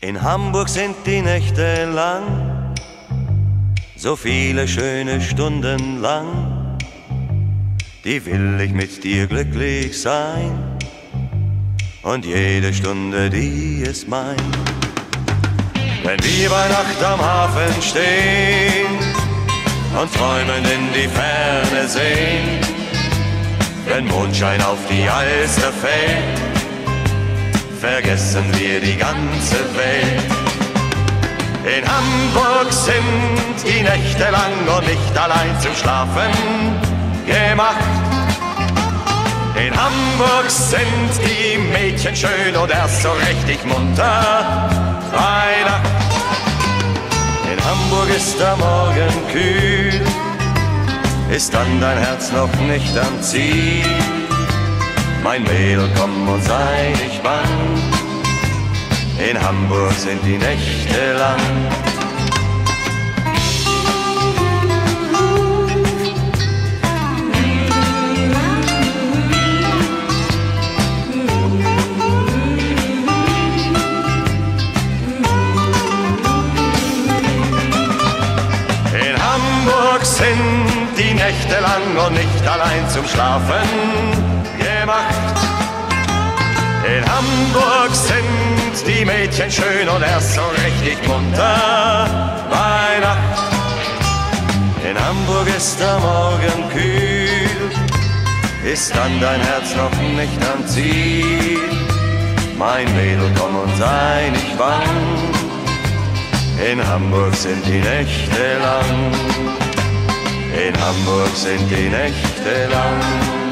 In Hamburg sind die Nächte lang, so viele schöne Stunden lang, die will ich mit dir glücklich sein. Und jede Stunde, die ist mein. Wenn wir bei Nacht am Hafen stehen und träumen in die Ferne sehen, wenn Mondschein auf die Alster fällt, vergessen wir die ganze Welt. In Hamburg sind die Nächte lang und nicht allein zum Schlafen gemacht. In Hamburg sind die Mädchen schön und erst so richtig munter bei Nacht. In Hamburg ist der Morgen kühl, ist dann dein Herz noch nicht am Ziel mein Mädel, komm und sei nicht bang. In Hamburg sind die Nächte lang. In Hamburg sind die Nächte lang und nicht allein zum Schlafen gemacht. In Hamburg sind die Mädchen schön und erst so richtig munter bei Nacht. In Hamburg ist der Morgen kühl, ist dann dein Herz noch nicht am Ziel. Mein Mädel, komm und sei nicht bang, in Hamburg sind die Nächte lang. In Hamburg sind die Nächte lang.